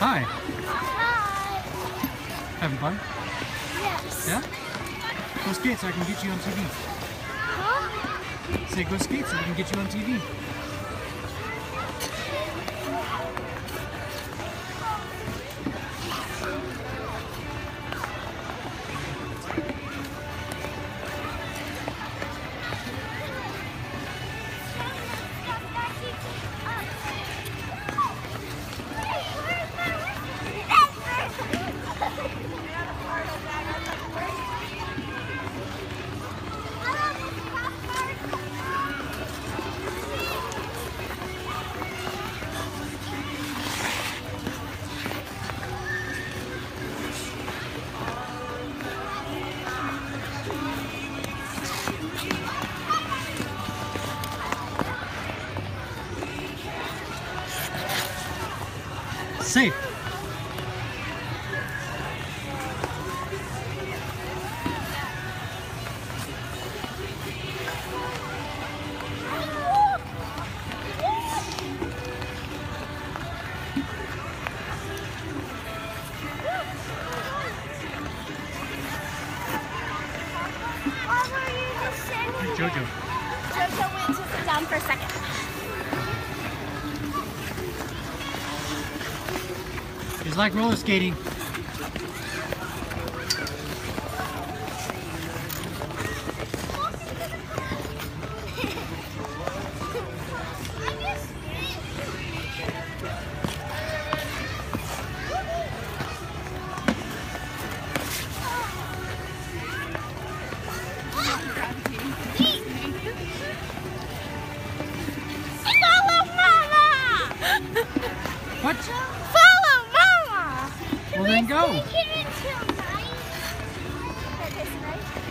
Hi. Hi. Having fun? Yes. Yeah? Go skate so I can get you on TV. Huh? Say go skate so we can get you on TV. Safe. Jojo. Jojo went down for a second. It's like roller skating. tonight? This right.